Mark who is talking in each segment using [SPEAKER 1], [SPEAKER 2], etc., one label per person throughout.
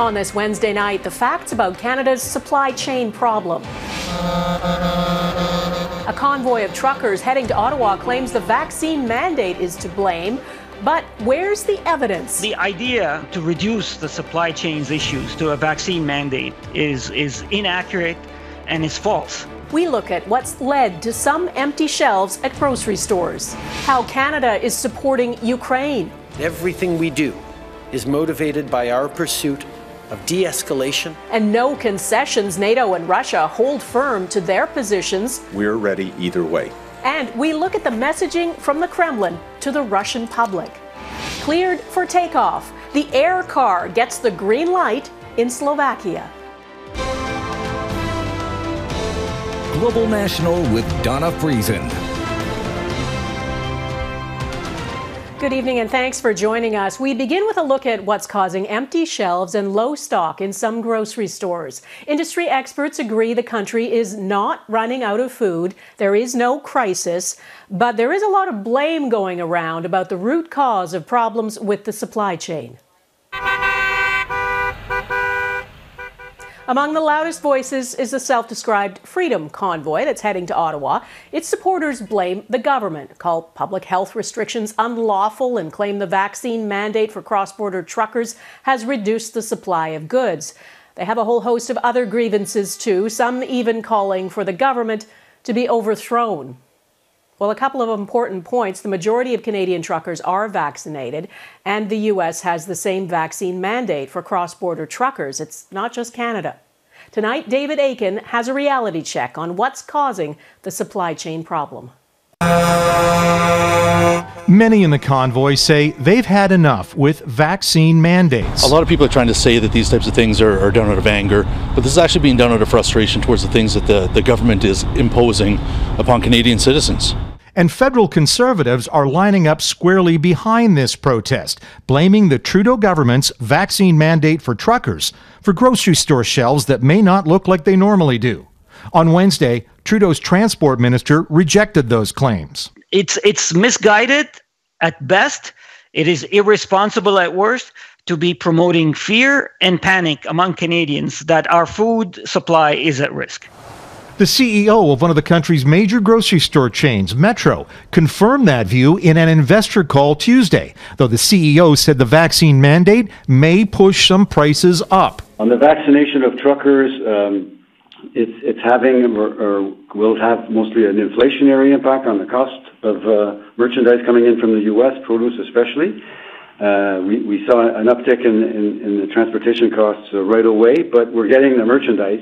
[SPEAKER 1] On this Wednesday night, the facts about Canada's supply chain problem. A convoy of truckers heading to Ottawa claims the vaccine mandate is to blame. But where's the evidence?
[SPEAKER 2] The idea to reduce the supply chain's issues to a vaccine mandate is, is inaccurate and is false.
[SPEAKER 1] We look at what's led to some empty shelves at grocery stores, how Canada is supporting Ukraine.
[SPEAKER 3] Everything we do is motivated by our pursuit of de escalation.
[SPEAKER 1] And no concessions. NATO and Russia hold firm to their positions.
[SPEAKER 4] We're ready either way.
[SPEAKER 1] And we look at the messaging from the Kremlin to the Russian public. Cleared for takeoff, the air car gets the green light in Slovakia.
[SPEAKER 5] Global National with Donna Friesen.
[SPEAKER 1] Good evening and thanks for joining us. We begin with a look at what's causing empty shelves and low stock in some grocery stores. Industry experts agree the country is not running out of food. There is no crisis, but there is a lot of blame going around about the root cause of problems with the supply chain. Among the loudest voices is the self described Freedom Convoy that's heading to Ottawa. Its supporters blame the government, call public health restrictions unlawful, and claim the vaccine mandate for cross border truckers has reduced the supply of goods. They have a whole host of other grievances, too, some even calling for the government to be overthrown. Well, a couple of important points. The majority of Canadian truckers are vaccinated, and the U.S. has the same vaccine mandate for cross border truckers. It's not just Canada. Tonight, David Akin has a reality check on what's causing the supply chain problem.
[SPEAKER 6] Many in the convoy say they've had enough with vaccine mandates.
[SPEAKER 7] A lot of people are trying to say that these types of things are, are, done out of anger, but this is actually being done out of frustration towards the things that the, the government is imposing upon Canadian citizens.
[SPEAKER 6] And federal conservatives are lining up squarely behind this protest, blaming the Trudeau government's vaccine mandate for truckers for grocery store shelves that may not look like they normally do. On Wednesday, Trudeau's transport minister rejected those claims.
[SPEAKER 2] It's, it's misguided at best, it is irresponsible at worst to be promoting fear and panic among Canadians that our food supply is at risk.
[SPEAKER 6] The CEO of one of the country's major grocery store chains, Metro, confirmed that view in an investor call Tuesday, though the CEO said the vaccine mandate may push some prices up.
[SPEAKER 8] On the vaccination of truckers, um, it's, it's having or, or, will have mostly an inflationary impact on the cost of uh, merchandise coming in from the U.S., produce especially. Uh, we, we saw an uptick in, in, in the transportation costs uh, right away, but we're getting the merchandise.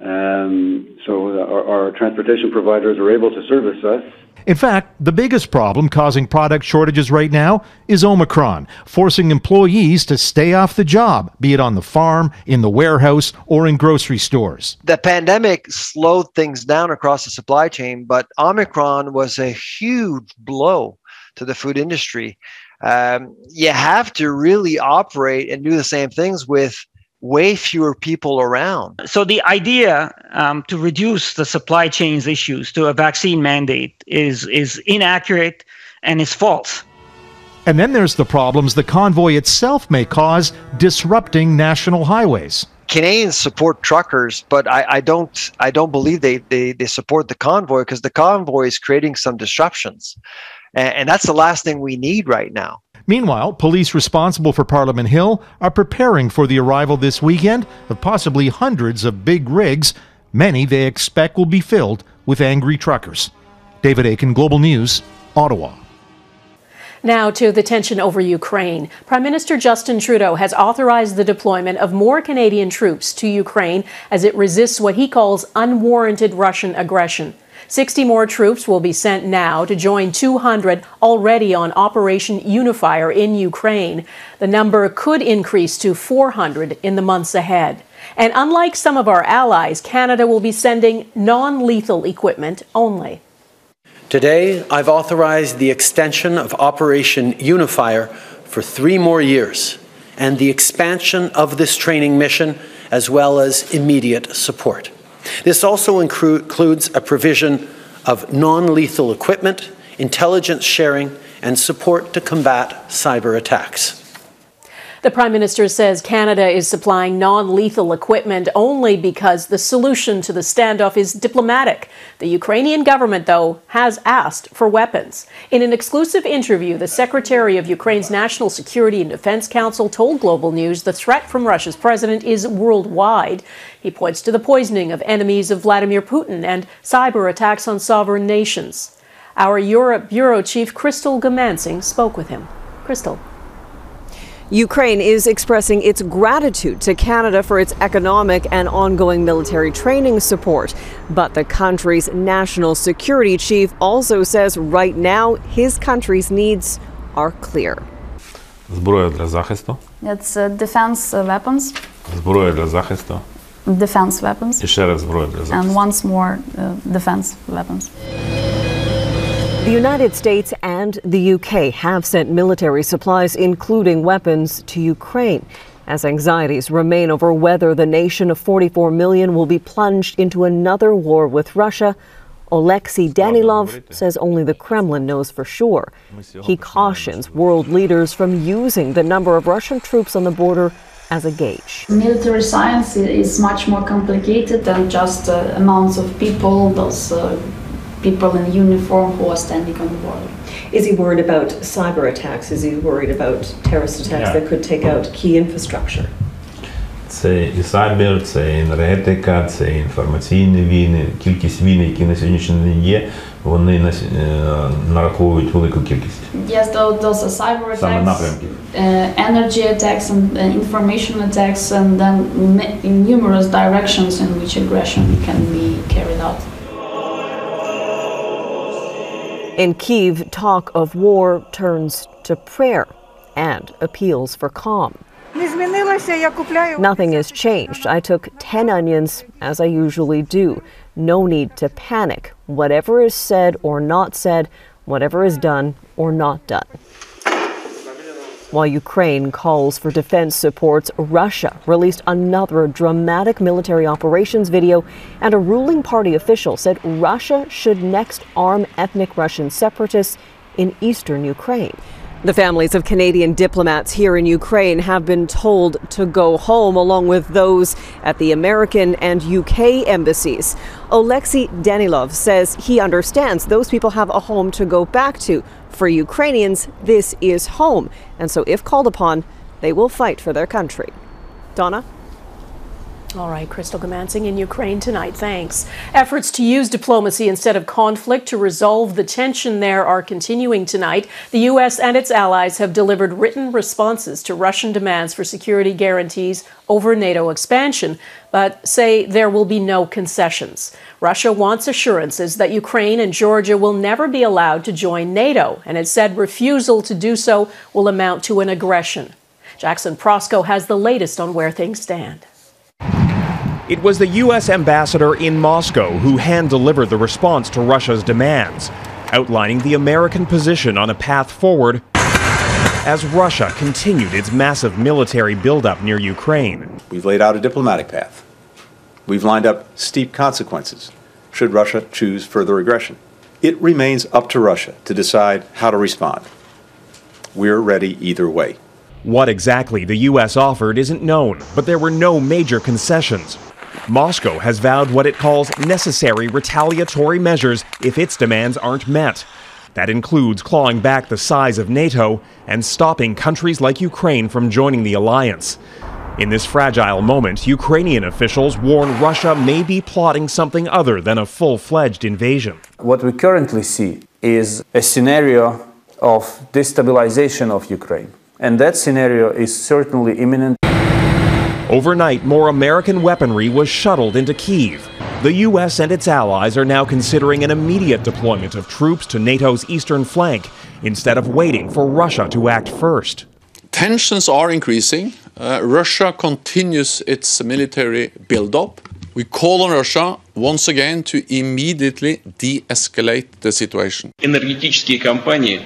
[SPEAKER 8] Um, so our, our transportation providers are able to service us.
[SPEAKER 6] In fact, the biggest problem causing product shortages right now is Omicron, forcing employees to stay off the job, be it on the farm, in the warehouse, or in grocery stores.
[SPEAKER 9] The pandemic slowed things down across the supply chain, but Omicron was a huge blow to the food industry. Um, you have to really operate and do the same things with way fewer people around.
[SPEAKER 2] So the idea um, to reduce the supply chain's issues to a vaccine mandate is is inaccurate and is false.
[SPEAKER 6] And then there's the problems the convoy itself may cause disrupting national highways.
[SPEAKER 9] Canadians support truckers, but I, I don't I don't believe they, they, they support the convoy because the convoy is creating some disruptions. And, and that's the last thing we need right now.
[SPEAKER 6] Meanwhile, police responsible for Parliament Hill are preparing for the arrival this weekend of possibly hundreds of big rigs. Many they expect will be filled with angry truckers. David Akin, Global News, Ottawa.
[SPEAKER 1] Now to the tension over Ukraine. Prime Minister Justin Trudeau has authorized the deployment of more Canadian troops to Ukraine as it resists what he calls unwarranted Russian aggression. 60 more troops will be sent now to join 200 already on Operation Unifier in Ukraine. The number could increase to 400 in the months ahead. And unlike some of our allies, Canada will be sending non lethal equipment only.
[SPEAKER 3] Today, I've authorized the extension of Operation Unifier for three more years and the expansion of this training mission as well as immediate support. This also includes a provision of non lethal equipment, intelligence sharing, and support to combat cyber attacks.
[SPEAKER 1] The Prime Minister says Canada is supplying non lethal equipment only because the solution to the standoff is diplomatic. The Ukrainian government, though, has asked for weapons. In an exclusive interview, the Secretary of Ukraine's National Security and Defense Council told Global News the threat from Russia's president is worldwide. He points to the poisoning of enemies of Vladimir Putin and cyber attacks on sovereign nations. Our Europe Bureau Chief Crystal Goomansingh spoke with him. Crystal.
[SPEAKER 4] Ukraine is expressing its gratitude to Canada for its economic and ongoing military training support. But the country's national security chief also says right now his country's needs are clear.
[SPEAKER 10] Зброя для захисту.
[SPEAKER 11] It's uh, defense uh, weapons.
[SPEAKER 10] Зброя для захисту.
[SPEAKER 11] Defense weapons.
[SPEAKER 10] І ще раз зброя для захисту.
[SPEAKER 11] And once more, uh, defense weapons.
[SPEAKER 4] The United States and the UK have sent military supplies, including weapons, to Ukraine. As anxieties remain over whether the nation of 44 million will be plunged into another war with Russia, Oleksiy Danilov says only the Kremlin knows for sure. He cautions world leaders from using the number of Russian troops on the border as a gauge.
[SPEAKER 11] Military science is much more complicated than just uh, amounts of people, those uh, people in uniform who are standing on the border.
[SPEAKER 4] Is he worried about cyber attacks? Is he worried about terrorist attacks
[SPEAKER 10] Yeah.
[SPEAKER 4] that could take out key infrastructure?
[SPEAKER 10] Це і сайбер, це і енергетика, це і інформаційні війни. Кількість війн, які на сьогоднішній день є, вони на с- е, нараховують велику кількість.
[SPEAKER 11] Yes, those, those are cyber
[SPEAKER 10] Саме
[SPEAKER 11] attacks,
[SPEAKER 10] напрямків.
[SPEAKER 11] uh, energy attacks, and uh, information attacks, and then ma- in numerous directions in which aggression can be carried out.
[SPEAKER 4] In Kiev, talk of war turns to prayer and appeals for calm. Nothing has changed. I took 10 onions as I usually do. No need to panic. Whatever is said or not said, whatever is done or not done. While Ukraine calls for defense supports, Russia released another dramatic military operations video, and a ruling party official said Russia should next arm ethnic Russian separatists in eastern Ukraine. The families of Canadian diplomats here in Ukraine have been told to go home, along with those at the American and UK embassies. Oleksiy Danilov says he understands those people have a home to go back to. For Ukrainians, this is home, and so if called upon, they will fight for their country. Donna?
[SPEAKER 1] All right, Crystal Goomansingh in Ukraine tonight. Thanks. Efforts to use diplomacy instead of conflict to resolve the tension there are continuing tonight. The U.S. and its allies have delivered written responses to Russian demands for security guarantees over NATO expansion, but say there will be no concessions. Russia wants assurances that Ukraine and Georgia will never be allowed to join NATO, and it said refusal to do so will amount to an aggression. Jackson Proskow has the latest on where things stand.
[SPEAKER 12] It was the U.S. ambassador in Moscow who hand delivered the response to Russia's demands, outlining the American position on a path forward as Russia continued its massive military buildup near Ukraine.
[SPEAKER 13] We've laid out a diplomatic path. We've lined up steep consequences should Russia choose further aggression. It remains up to Russia to decide how to respond. We're ready either way.
[SPEAKER 12] What exactly the U.S. offered isn't known, but there were no major concessions. Moscow has vowed what it calls necessary retaliatory measures if its demands aren't met. That includes clawing back the size of NATO and stopping countries like Ukraine from joining the alliance. In this fragile moment, Ukrainian officials warn Russia may be plotting something other than a full fledged invasion.
[SPEAKER 14] What we currently see is a scenario of destabilization of Ukraine. And that scenario is certainly imminent.
[SPEAKER 12] Overnight, more American weaponry was shuttled into Kiev. The U.S. and its allies are now considering an immediate deployment of troops to NATO's eastern flank instead of waiting for Russia to act first.
[SPEAKER 15] Tensions are increasing. Uh, Russia continues its military buildup. We call on Russia once again to immediately de escalate the situation.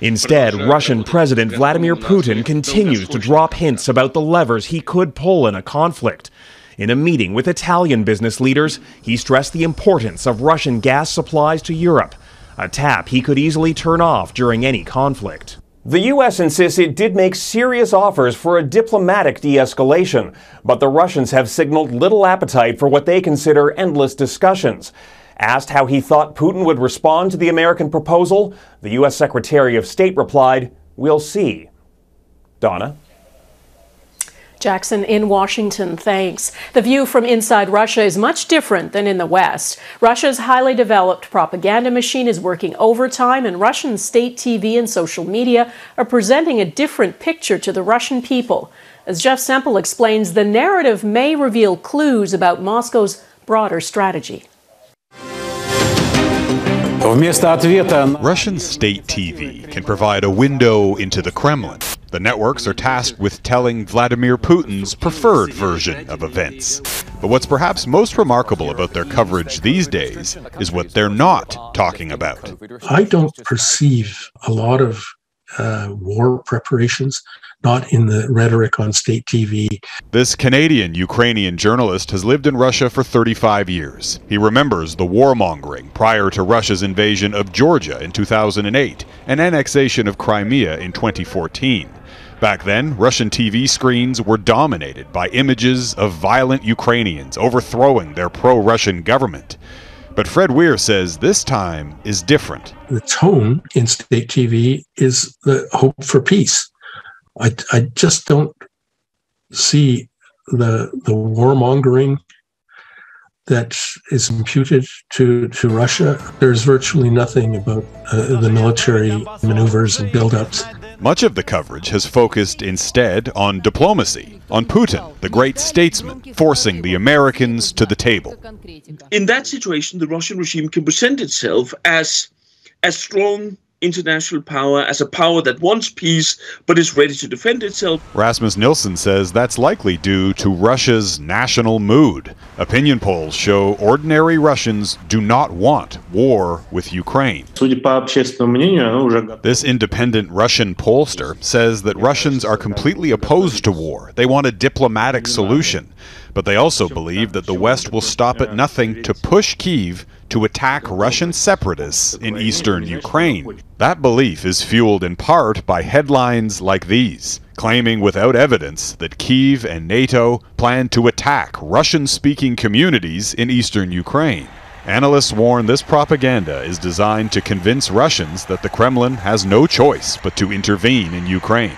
[SPEAKER 12] Instead, Russian President Vladimir Putin continues to drop hints about the levers he could pull in a conflict. In a meeting with Italian business leaders, he stressed the importance of Russian gas supplies to Europe, a tap he could easily turn off during any conflict. The U.S. insists it did make serious offers for a diplomatic de escalation, but the Russians have signaled little appetite for what they consider endless discussions. Asked how he thought Putin would respond to the American proposal, the U.S. Secretary of State replied, We'll see. Donna?
[SPEAKER 1] Jackson in Washington, thanks. The view from inside Russia is much different than in the West. Russia's highly developed propaganda machine is working overtime, and Russian state TV and social media are presenting a different picture to the Russian people. As Jeff Semple explains, the narrative may reveal clues about Moscow's broader strategy.
[SPEAKER 16] Russian state TV can provide a window into the Kremlin. The networks are tasked with telling Vladimir Putin's preferred version of events. But what's perhaps most remarkable about their coverage these days is what they're not talking about.
[SPEAKER 17] I don't perceive a lot of uh, war preparations, not in the rhetoric on state TV.
[SPEAKER 16] This Canadian Ukrainian journalist has lived in Russia for 35 years. He remembers the warmongering prior to Russia's invasion of Georgia in 2008 and annexation of Crimea in 2014. Back then, Russian TV screens were dominated by images of violent Ukrainians overthrowing their pro Russian government. But Fred Weir says this time is different.
[SPEAKER 17] The tone in state TV is the hope for peace. I, I just don't see the the warmongering that is imputed to, to Russia. There's virtually nothing about uh, the military maneuvers and buildups.
[SPEAKER 16] Much of the coverage has focused instead on diplomacy, on Putin, the great statesman, forcing the Americans to the table.
[SPEAKER 18] In that situation, the Russian regime can present itself as a strong international power, as a power that wants peace but is ready to defend itself.
[SPEAKER 16] Rasmus Nilsson says that's likely due to Russia's national mood. Opinion polls show ordinary Russians do not want war with Ukraine. This independent Russian pollster says that Russians are completely opposed to war. They want a diplomatic solution. But they also believe that the West will stop at nothing to push Kiev to attack Russian separatists in eastern Ukraine. That belief is fueled in part by headlines like these, claiming without evidence that Kiev and NATO plan to attack Russian speaking communities in eastern Ukraine. Analysts warn this propaganda is designed to convince Russians that the Kremlin has no choice but to intervene in Ukraine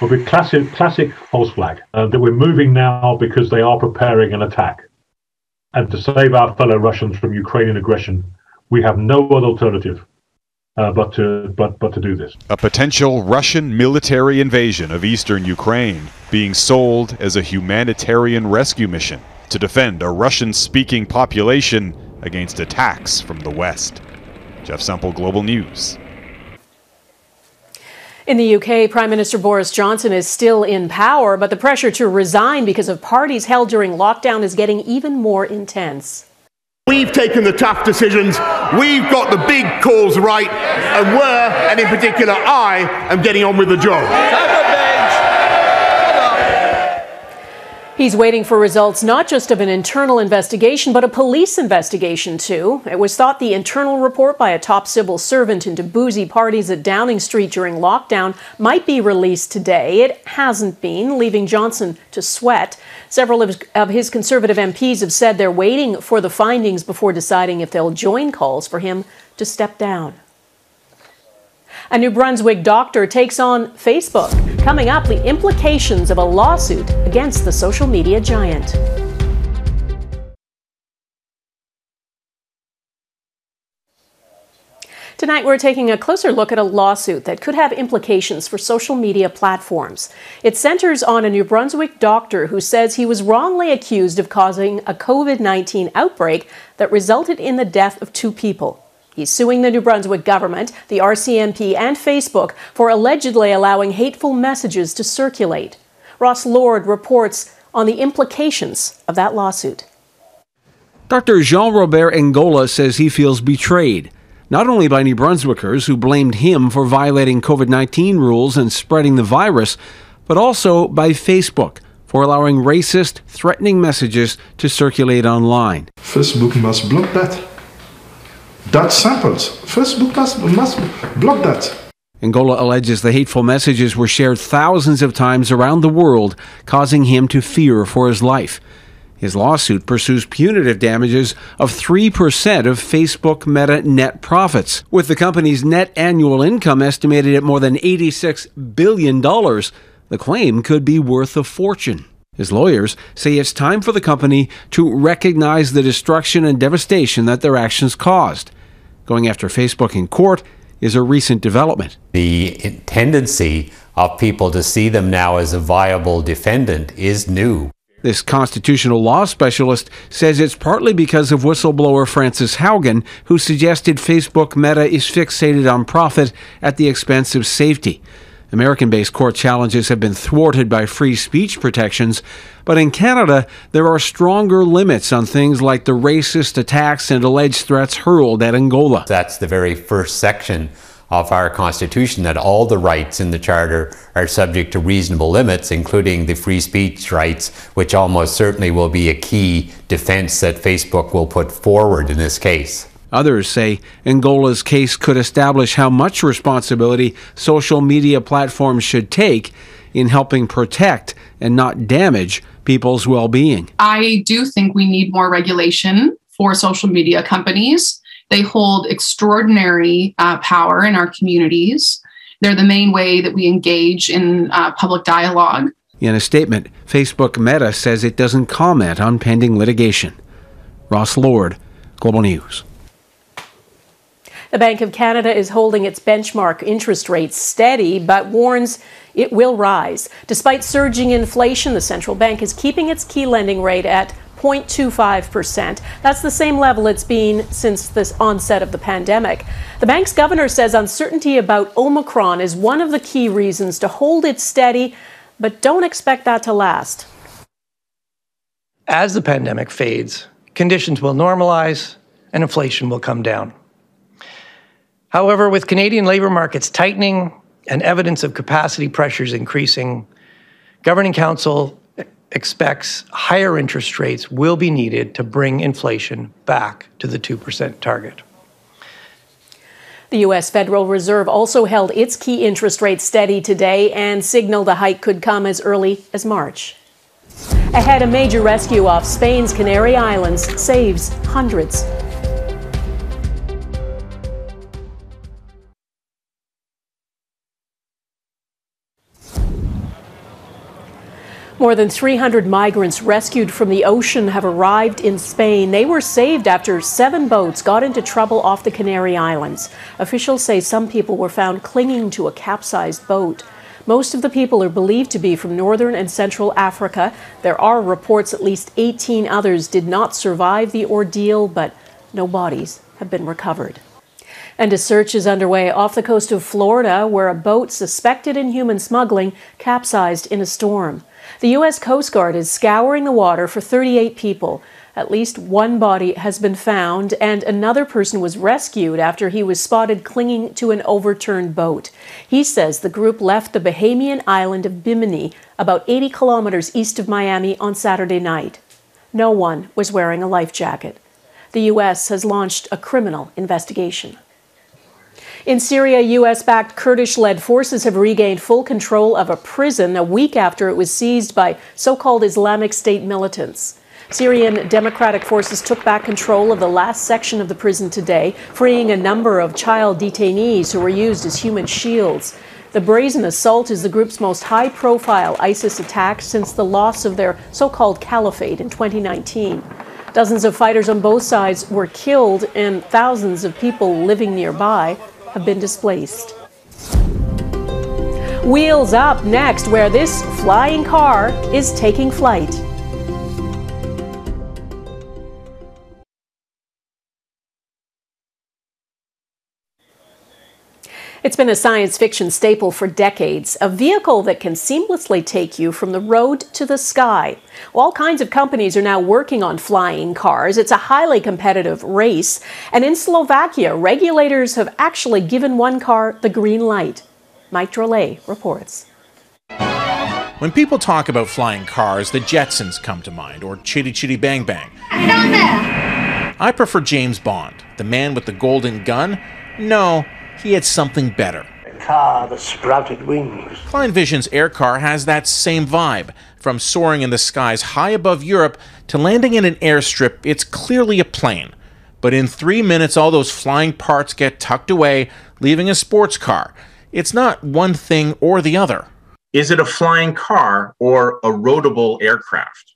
[SPEAKER 19] will be classic, classic false flag uh, that we're moving now because they are preparing an attack. And to save our fellow Russians from Ukrainian aggression, we have no other alternative uh, but to but but to do this.
[SPEAKER 16] A potential Russian military invasion of eastern Ukraine being sold as a humanitarian rescue mission to defend a Russian-speaking population against attacks from the West. Jeff Semple, Global News.
[SPEAKER 1] In the UK, Prime Minister Boris Johnson is still in power, but the pressure to resign because of parties held during lockdown is getting even more intense.
[SPEAKER 20] We've taken the tough decisions, we've got the big calls right, and we're, and in particular I, am getting on with the job.
[SPEAKER 1] He's waiting for results not just of an internal investigation, but a police investigation, too. It was thought the internal report by a top civil servant into boozy parties at Downing Street during lockdown might be released today. It hasn't been, leaving Johnson to sweat. Several of his conservative MPs have said they're waiting for the findings before deciding if they'll join calls for him to step down. A New Brunswick doctor takes on Facebook. Coming up, the implications of a lawsuit against the social media giant. Tonight, we're taking a closer look at a lawsuit that could have implications for social media platforms. It centers on a New Brunswick doctor who says he was wrongly accused of causing a COVID 19 outbreak that resulted in the death of two people. He's suing the New Brunswick government, the RCMP, and Facebook for allegedly allowing hateful messages to circulate. Ross Lord reports on the implications of that lawsuit.
[SPEAKER 21] Dr. Jean Robert Ngola says he feels betrayed, not only by New Brunswickers who blamed him for violating COVID 19 rules and spreading the virus, but also by Facebook for allowing racist, threatening messages to circulate online.
[SPEAKER 22] Facebook must block that. That samples. Facebook must, must block that.
[SPEAKER 21] Ngola alleges the hateful messages were shared thousands of times around the world, causing him to fear for his life. His lawsuit pursues punitive damages of 3% of Facebook Meta net profits. With the company's net annual income estimated at more than $86 billion, the claim could be worth a fortune. His lawyers say it's time for the company to recognize the destruction and devastation that their actions caused. Going after Facebook in court is a recent development.
[SPEAKER 23] The tendency of people to see them now as a viable defendant is new.
[SPEAKER 21] This constitutional law specialist says it's partly because of whistleblower Frances Haugen, who suggested Facebook Meta is fixated on profit at the expense of safety. American based court challenges have been thwarted by free speech protections, but in Canada, there are stronger limits on things like the racist attacks and alleged threats hurled at Ngola.
[SPEAKER 23] That's the very first section of our Constitution that all the rights in the Charter are subject to reasonable limits, including the free speech rights, which almost certainly will be a key defense that Facebook will put forward in this case.
[SPEAKER 21] Others say Ngola's case could establish how much responsibility social media platforms should take in helping protect and not damage people's well being.
[SPEAKER 24] I do think we need more regulation for social media companies. They hold extraordinary uh, power in our communities. They're the main way that we engage in uh, public dialogue.
[SPEAKER 21] In a statement, Facebook Meta says it doesn't comment on pending litigation. Ross Lord, Global News.
[SPEAKER 1] The Bank of Canada is holding its benchmark interest rate steady, but warns it will rise. Despite surging inflation, the central bank is keeping its key lending rate at 0.25%. That's the same level it's been since the onset of the pandemic. The bank's governor says uncertainty about Omicron is one of the key reasons to hold it steady, but don't expect that to last.
[SPEAKER 22] As the pandemic fades, conditions will normalize and inflation will come down. However, with Canadian labour markets tightening and evidence of capacity pressures increasing, Governing Council expects higher interest rates will be needed to bring inflation back to the 2% target.
[SPEAKER 1] The U.S. Federal Reserve also held its key interest rate steady today and signaled a hike could come as early as March. Ahead, a major rescue off Spain's Canary Islands saves hundreds More than 300 migrants rescued from the ocean have arrived in Spain. They were saved after seven boats got into trouble off the Canary Islands. Officials say some people were found clinging to a capsized boat. Most of the people are believed to be from northern and central Africa. There are reports at least 18 others did not survive the ordeal, but no bodies have been recovered. And a search is underway off the coast of Florida where a boat suspected in human smuggling capsized in a storm. The U.S. Coast Guard is scouring the water for 38 people. At least one body has been found, and another person was rescued after he was spotted clinging to an overturned boat. He says the group left the Bahamian island of Bimini, about 80 kilometers east of Miami, on Saturday night. No one was wearing a life jacket. The U.S. has launched a criminal investigation. In Syria, U.S. backed Kurdish led forces have regained full control of a prison a week after it was seized by so called Islamic State militants. Syrian Democratic Forces took back control of the last section of the prison today, freeing a number of child detainees who were used as human shields. The brazen assault is the group's most high profile ISIS attack since the loss of their so called caliphate in 2019. Dozens of fighters on both sides were killed, and thousands of people living nearby have been displaced. Wheels up next, where this flying car is taking flight. It's been a science fiction staple for decades, a vehicle that can seamlessly take you from the road to the sky. All kinds of companies are now working on flying cars. It's a highly competitive race. And in Slovakia, regulators have actually given one car the green light. Mike Drolet reports.
[SPEAKER 25] When people talk about flying cars, the Jetsons come to mind, or Chitty Chitty Bang Bang. I prefer James Bond, the man with the golden gun. No, he had something better.
[SPEAKER 26] car that sprouted wings.
[SPEAKER 25] Klein Vision's air car has that same vibe. From soaring in the skies high above Europe to landing in an airstrip, it's clearly a plane. But in three minutes, all those flying parts get tucked away, leaving a sports car. It's not one thing or the other.
[SPEAKER 27] Is it a flying car or a roadable aircraft?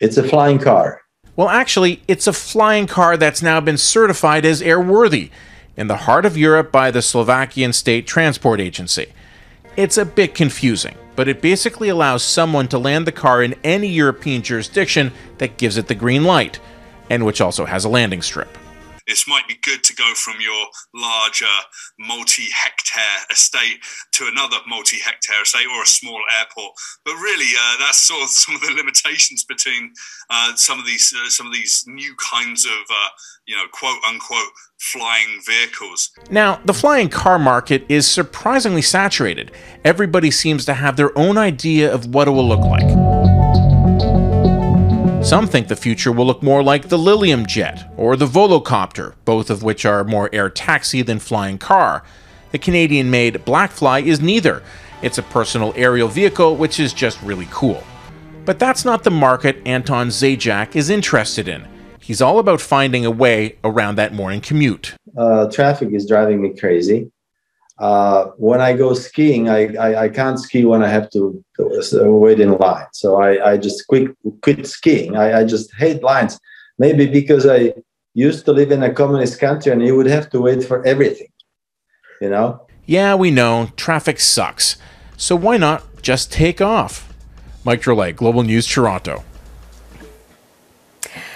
[SPEAKER 28] It's a flying car.
[SPEAKER 25] Well, actually, it's a flying car that's now been certified as airworthy in the heart of Europe by the Slovakian State Transport Agency. It's a bit confusing, but it basically allows someone to land the car in any European jurisdiction that gives it the green light, and which also has a landing strip
[SPEAKER 29] it might be good to go from your larger multi-hectare estate to another multi-hectare estate or a small airport. But really, uh, that's sort of some of the limitations between uh, some of these uh, some of these new kinds of uh, you know quote unquote flying vehicles.
[SPEAKER 25] Now, the flying car market is surprisingly saturated. Everybody seems to have their own idea of what it will look like. Some think the future will look more like the Lilium jet or the Volocopter, both of which are more air taxi than flying car. The Canadian made Blackfly is neither. It's a personal aerial vehicle which is just really cool. But that's not the market Anton Zajac is interested in. He's all about finding a way around that morning commute.
[SPEAKER 28] Uh, traffic is driving me crazy. Uh, when I go skiing, I, I, I, can't ski when I have to wait in line. So I, I just quit, quit skiing. I, I just hate lines. Maybe because I used to live in a communist country and you would have to wait for everything, you know?
[SPEAKER 25] Yeah, we know. Traffic sucks. So why not just take off? Mike Drolet, Global News, Toronto.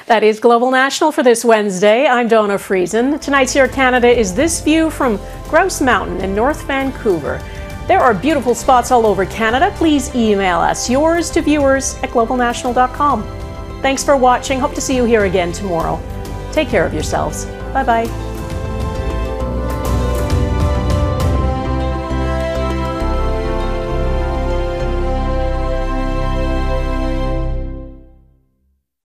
[SPEAKER 1] That is Global National for this Wednesday. I'm Donna Friesen. Tonight's Here Canada is this view from Grouse Mountain in North Vancouver. There are beautiful spots all over Canada. Please email us yours to viewers at globalnational.com. Thanks for watching. Hope to see you here again tomorrow. Take care of yourselves. Bye bye.